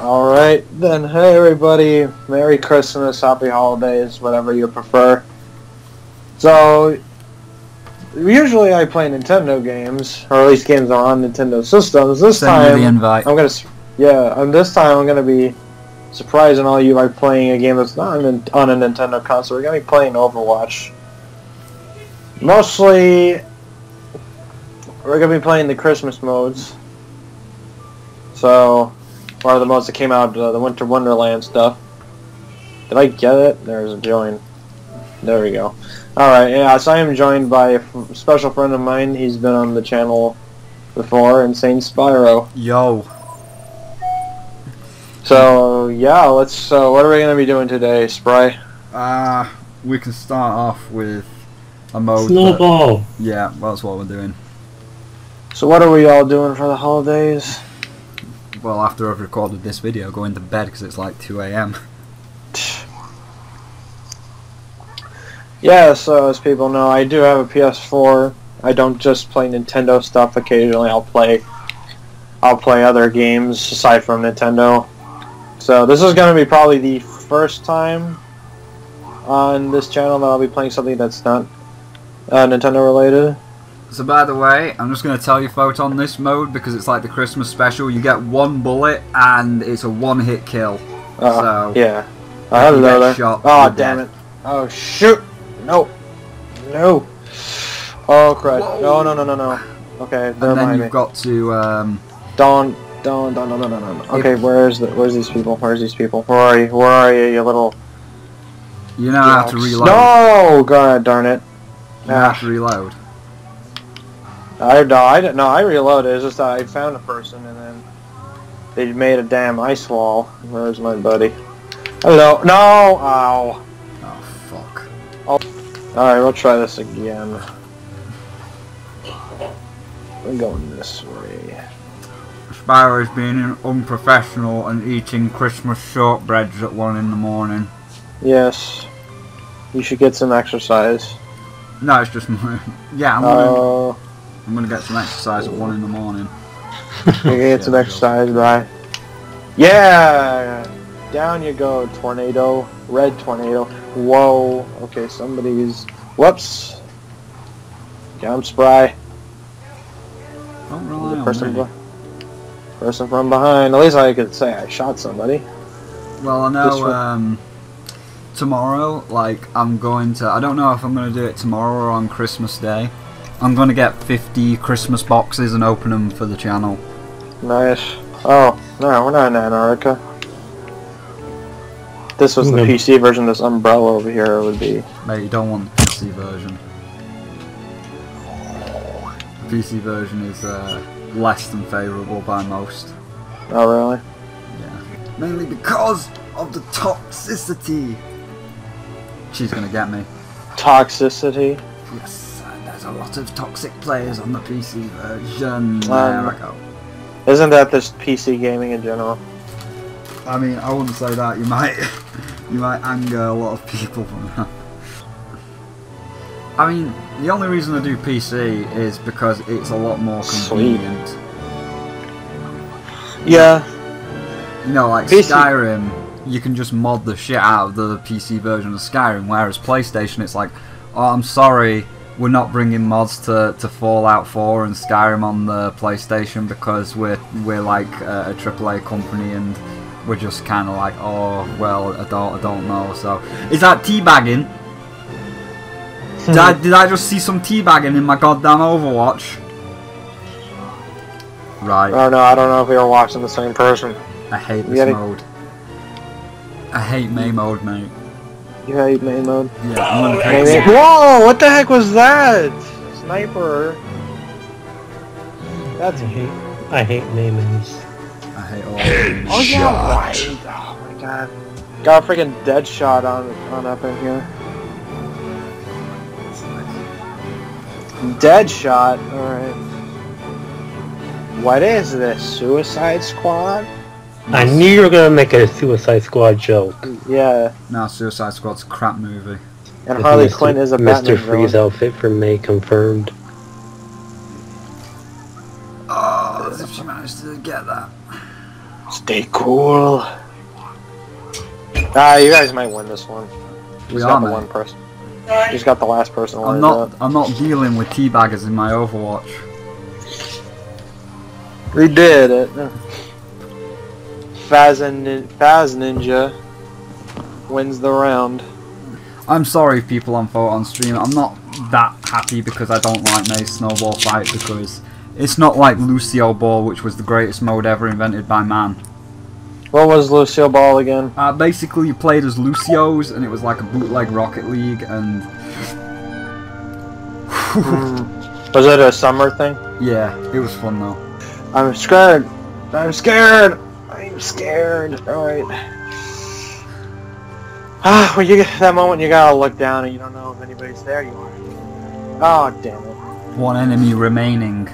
Alright, then hey everybody, Merry Christmas, Happy Holidays, whatever you prefer. So, usually I play Nintendo games, or at least games that are on Nintendo systems. This Send time. I'm gonna, yeah, and this time I'm gonna be surprising all you by playing a game that's not on on a Nintendo console. We're gonna be playing Overwatch. Mostly, we're gonna be playing the Christmas modes. So, or the modes that came out, uh, the Winter Wonderland stuff. Did I get it? There's a join. There we go. Alright, yeah, so I am joined by a f- special friend of mine. He's been on the channel before, Insane Spyro. Yo. So, yeah, let's, so what are we going to be doing today, Spry? Uh, we can start off with a mode. that- Snowball. yeah, that's what we're doing. So what are we all doing for the holidays? Well, after I've recorded this video, going to bed because it's like 2 a.m. Yeah, so as people know, I do have a PS4. I don't just play Nintendo stuff. Occasionally, I'll play, I'll play other games aside from Nintendo. So this is going to be probably the first time on this channel that I'll be playing something that's not uh, Nintendo related. So, by the way, I'm just going to tell you, folks, on this mode, because it's like the Christmas special, you get one bullet and it's a one hit kill. Uh, So, yeah. Uh, hello there. shot, oh damn dead. it! Oh shoot! No, no. Oh crap! No, no, no, no, no. Okay, And then you've me. got to, um, Don Don don't, don't, no, no, no, no. no. Okay, where's the, where's these people? Where's these people? Where are you? Where are you, you little? you know how to reload. No, god darn it! You Ah, to reload. I no, I no, I reloaded. It's just that I found a person and then they made a damn ice wall. Where's my buddy? Hello? No! Ow! Oh, fuck. Oh. Alright, we'll try this again. We're going this way. Spyro is being unprofessional and eating Christmas shortbreads at 1 in the morning. Yes. You should get some exercise. No, it's just my... Yeah, I'm gonna, Oh, I'm gonna get some exercise at 1 in the morning. you get some exercise, bye. Yeah! Down you go, tornado. Red tornado. Whoa. Okay, somebody's... Whoops. Jump spry. Don't rely The on person, me. person from behind. At least I could say I shot somebody. Well, I know one. um, tomorrow, like, I'm going to. I don't know if I'm going to do it tomorrow or on Christmas Day. I'm going to get 50 Christmas boxes and open them for the channel. Nice. Oh, no, we're not in Antarctica. This was the Okay. PC version. This umbrella over here would be. Mate, you don't want the PC version. The PC version is uh, less than favourable by most. Oh, really? Yeah. Mainly because of the toxicity. She's going to get me. Toxicity. Yes, and there's a lot of toxic players on the PC version. There Um, I go. Isn't that just PC gaming in general? I mean, I wouldn't say that. You might, you might anger a lot of people from that. I mean, the only reason I do PC is because it's a lot more Sweet. convenient. Yeah. You know, like PC Skyrim, you can just mod the shit out of the PC version of Skyrim, whereas PlayStation, it's like, oh, I'm sorry, we're not bringing mods to, to Fallout 4 and Skyrim on the PlayStation because we're we're like a, a AAA company and we're just kind of like, oh, well, I don't, I don't know. So, is that teabagging? Did I, did I just see some teabagging in my goddamn Overwatch? Right. Oh no, I don't know if we were watching the same person. I hate this mode. I hate Mei mode, mate. You hate main mode. Yeah, I'm gonna Main mode. Whoa! What the heck was that? Sniper. That's. I hate, I hate namings. I hate all of. Oh yeah, right. Oh my god. Got a freaking dead shot on on up in here. Dead shot. All right. What is this? Suicide Squad? I knew you were gonna make a Suicide Squad joke. Yeah. No, Suicide Squad's a crap movie. And With Harley Mr. Quinn is a Mr. Batman Freeze villain. outfit for Mei confirmed. Oh, as if she managed to get that. Stay cool. Ah, you guys might win this one. We Just are, got the mate. one person. Just got the last person I'm not. up. I'm not dealing with teabaggers in my Overwatch. We did it. Faz, Nin- Faz Ninja wins the round. I'm sorry, people on vote on Stream. I'm not that happy because I don't like Mei's Snowball Fight because it's not like Lucio Ball, which was the greatest mode ever invented by man. What was Lucio Ball again? Uh, basically, you played as Lucio's, and it was like a bootleg Rocket League, and Was it a summer thing? yeah, it was fun though. I'm scared. I'm scared. I'm scared. Alright. Ah, when you get that moment, you gotta look down and you don't know if anybody's there. You are. Oh, damn it. One enemy remaining.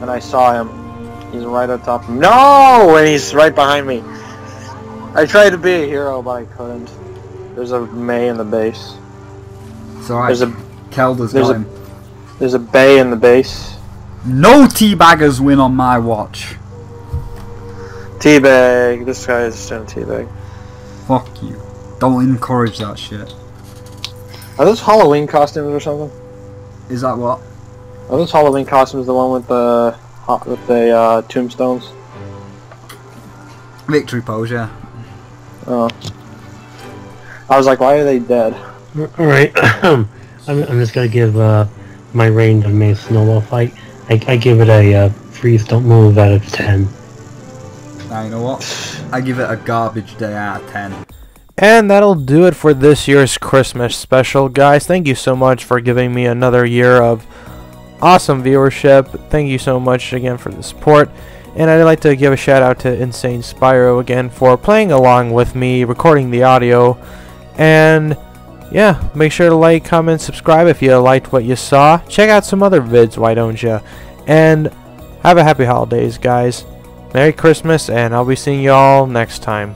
And I saw him. He's right on top of me. No! And he's right behind me. I tried to be a hero, but I couldn't. There's a Mei in the base. It's alright. There's a Kelder's there's got a- him. there's a Bay in the base. No teabaggers win on my watch. Teabag. This guy is doing teabag. Fuck you. Don't encourage that shit. Are those Halloween costumes or something? Is that what? Are those Halloween costumes the one with the with the uh, tombstones? Victory pose, yeah. Oh. I was like, why are they dead? Alright, I'm, I'm just gonna give uh, my range of Mei Snowball fight. I, I give it a uh, freeze, don't move out of 10. Now you know what? I give it a garbage day out of 10. And that'll do it for this year's Christmas special, guys. Thank you so much for giving me another year of awesome viewership. Thank you so much again for the support. And I'd like to give a shout out to Insane Spyro again for playing along with me, recording the audio. And yeah, make sure to like, comment, subscribe if you liked what you saw. Check out some other vids, why don't you? And have a happy holidays, guys. Merry Christmas, and I'll be seeing you all next time.